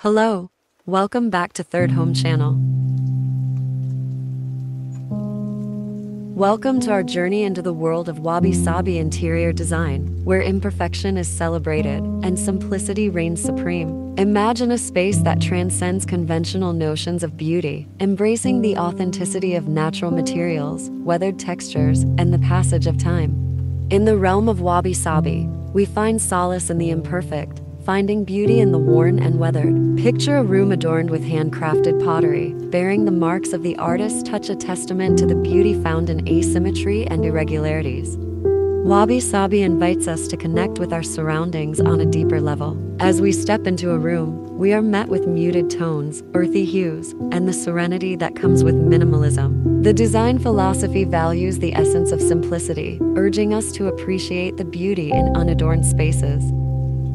Hello, welcome back to Third Home Channel. Welcome to our journey into the world of Wabi Sabi interior design, where imperfection is celebrated and simplicity reigns supreme. Imagine a space that transcends conventional notions of beauty, embracing the authenticity of natural materials, weathered textures, and the passage of time. In the realm of Wabi Sabi, we find solace in the imperfect, finding beauty in the worn and weathered. Picture a room adorned with handcrafted pottery, bearing the marks of the artist's touch a testament to the beauty found in asymmetry and irregularities. Wabi Sabi invites us to connect with our surroundings on a deeper level. As we step into a room, we are met with muted tones, earthy hues, and the serenity that comes with minimalism. The design philosophy values the essence of simplicity, urging us to appreciate the beauty in unadorned spaces.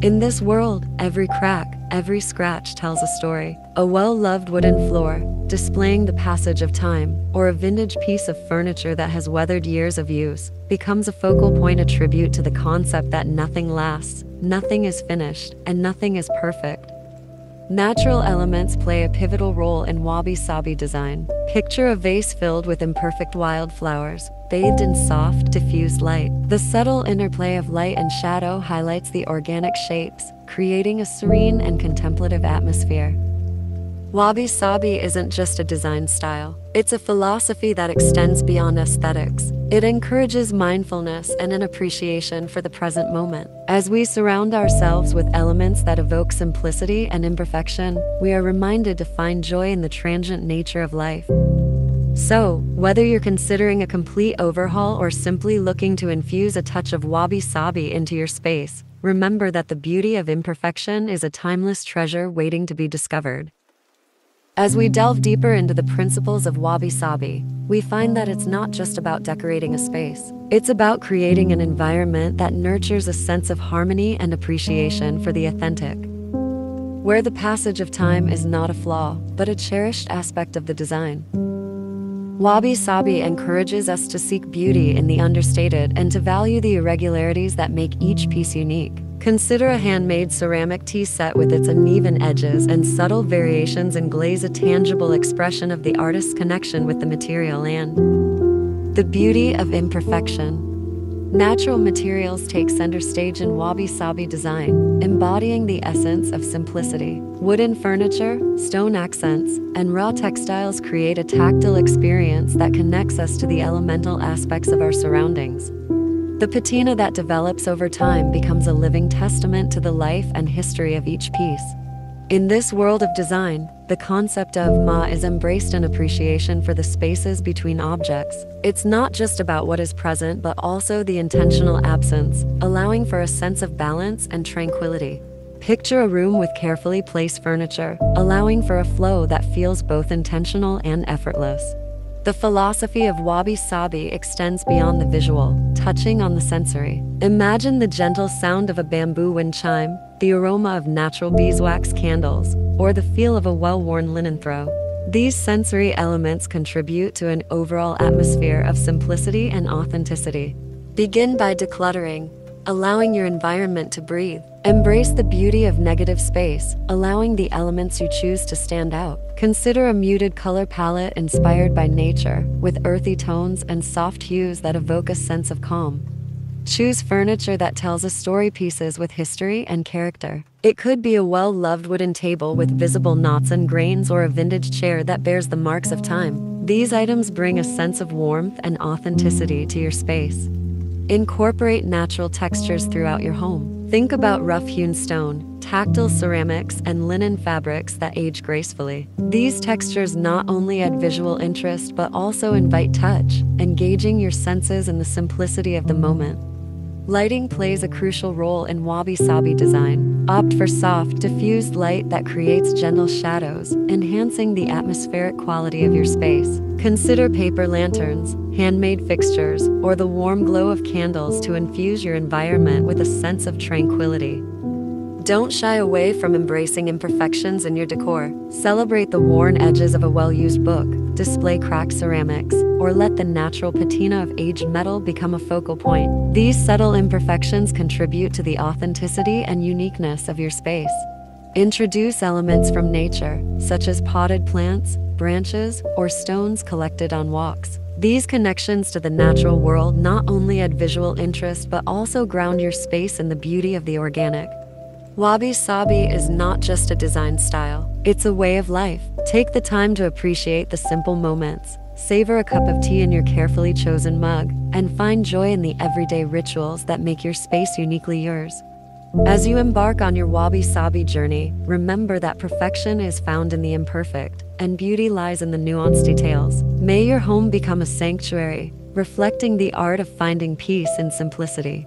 In this world, every crack, every scratch tells a story. A well loved wooden floor, displaying the passage of time, or a vintage piece of furniture that has weathered years of use, becomes a focal point, a tribute to the concept that nothing lasts, nothing is finished, and nothing is perfect. Natural elements play a pivotal role in wabi sabi design. Picture a vase filled with imperfect wildflowers, bathed in soft, diffused light. The subtle interplay of light and shadow highlights the organic shapes, creating a serene and contemplative atmosphere. Wabi Sabi isn't just a design style, it's a philosophy that extends beyond aesthetics. It encourages mindfulness and an appreciation for the present moment. As we surround ourselves with elements that evoke simplicity and imperfection, we are reminded to find joy in the transient nature of life. So, whether you're considering a complete overhaul or simply looking to infuse a touch of wabi sabi into your space, remember that the beauty of imperfection is a timeless treasure waiting to be discovered. As we delve deeper into the principles of wabi sabi, we find that it's not just about decorating a space. It's about creating an environment that nurtures a sense of harmony and appreciation for the authentic. Where the passage of time is not a flaw, but a cherished aspect of the design. Wabi Sabi encourages us to seek beauty in the understated and to value the irregularities that make each piece unique. Consider a handmade ceramic tea set with its uneven edges and subtle variations in glaze a tangible expression of the artist's connection with the material and the beauty of imperfection. Natural materials take center stage in wabi sabi design, embodying the essence of simplicity. Wooden furniture, stone accents, and raw textiles create a tactile experience that connects us to the elemental aspects of our surroundings. The patina that develops over time becomes a living testament to the life and history of each piece. In this world of design, the concept of ma is embraced in appreciation for the spaces between objects. It's not just about what is present, but also the intentional absence, allowing for a sense of balance and tranquility. Picture a room with carefully placed furniture, allowing for a flow that feels both intentional and effortless. The philosophy of wabi sabi extends beyond the visual, touching on the sensory. Imagine the gentle sound of a bamboo wind chime, the aroma of natural beeswax candles, or the feel of a well worn linen throw. These sensory elements contribute to an overall atmosphere of simplicity and authenticity. Begin by decluttering, allowing your environment to breathe. Embrace the beauty of negative space, allowing the elements you choose to stand out. Consider a muted color palette inspired by nature, with earthy tones and soft hues that evoke a sense of calm. Choose furniture that tells a story pieces with history and character. It could be a well loved wooden table with visible knots and grains or a vintage chair that bears the marks of time. These items bring a sense of warmth and authenticity to your space. Incorporate natural textures throughout your home. Think about rough hewn stone, tactile ceramics, and linen fabrics that age gracefully. These textures not only add visual interest but also invite touch, engaging your senses in the simplicity of the moment. Lighting plays a crucial role in wabi sabi design. Opt for soft, diffused light that creates gentle shadows, enhancing the atmospheric quality of your space. Consider paper lanterns, handmade fixtures, or the warm glow of candles to infuse your environment with a sense of tranquility. Don't shy away from embracing imperfections in your decor. Celebrate the worn edges of a well used book, display cracked ceramics, or let the natural patina of aged metal become a focal point. These subtle imperfections contribute to the authenticity and uniqueness of your space. Introduce elements from nature, such as potted plants, branches, or stones collected on walks. These connections to the natural world not only add visual interest but also ground your space in the beauty of the organic. Wabi Sabi is not just a design style, it's a way of life. Take the time to appreciate the simple moments, savor a cup of tea in your carefully chosen mug, and find joy in the everyday rituals that make your space uniquely yours. As you embark on your Wabi Sabi journey, remember that perfection is found in the imperfect, and beauty lies in the nuanced details. May your home become a sanctuary, reflecting the art of finding peace in simplicity.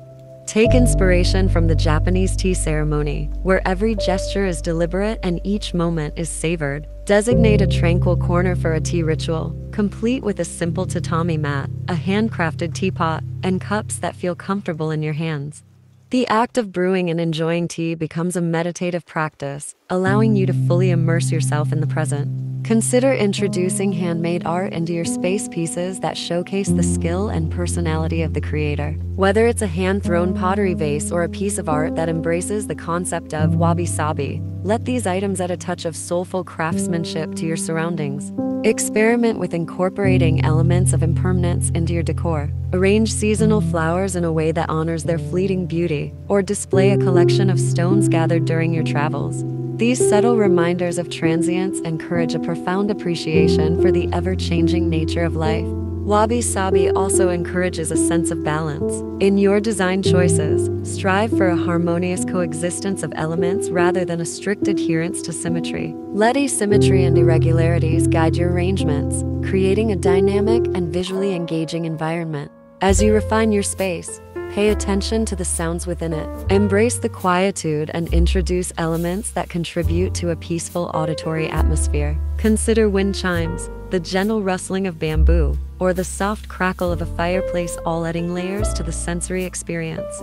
Take inspiration from the Japanese tea ceremony, where every gesture is deliberate and each moment is savored. Designate a tranquil corner for a tea ritual, complete with a simple tatami mat, a handcrafted teapot, and cups that feel comfortable in your hands. The act of brewing and enjoying tea becomes a meditative practice, allowing you to fully immerse yourself in the present. Consider introducing handmade art into your space pieces that showcase the skill and personality of the creator. Whether it's a hand thrown pottery vase or a piece of art that embraces the concept of wabi sabi, let these items add a touch of soulful craftsmanship to your surroundings. Experiment with incorporating elements of impermanence into your decor. Arrange seasonal flowers in a way that honors their fleeting beauty, or display a collection of stones gathered during your travels. These subtle reminders of transience encourage a profound appreciation for the ever changing nature of life. Wabi Sabi also encourages a sense of balance. In your design choices, strive for a harmonious coexistence of elements rather than a strict adherence to symmetry. Let asymmetry and irregularities guide your arrangements, creating a dynamic and visually engaging environment. As you refine your space, Pay attention to the sounds within it. Embrace the quietude and introduce elements that contribute to a peaceful auditory atmosphere. Consider wind chimes, the gentle rustling of bamboo, or the soft crackle of a fireplace, all adding layers to the sensory experience.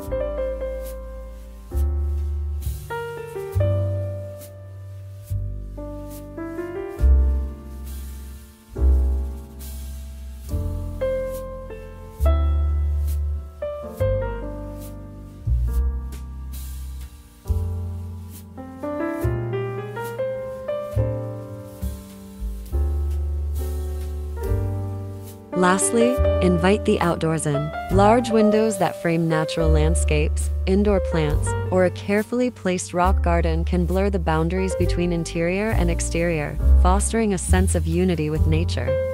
Lastly, invite the outdoors in. Large windows that frame natural landscapes, indoor plants, or a carefully placed rock garden can blur the boundaries between interior and exterior, fostering a sense of unity with nature.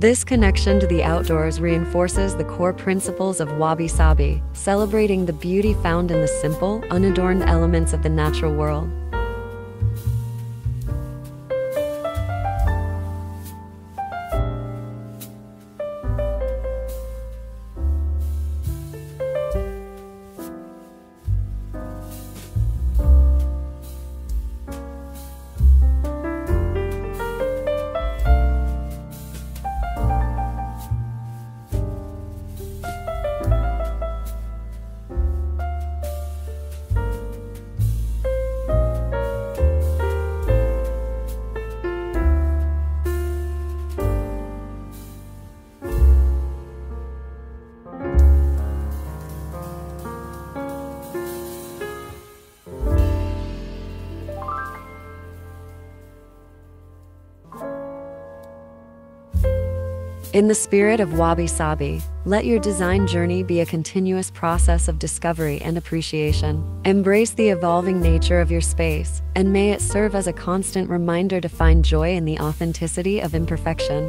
This connection to the outdoors reinforces the core principles of wabi sabi, celebrating the beauty found in the simple, unadorned elements of the natural world. In the spirit of Wabi Sabi, let your design journey be a continuous process of discovery and appreciation. Embrace the evolving nature of your space, and may it serve as a constant reminder to find joy in the authenticity of imperfection.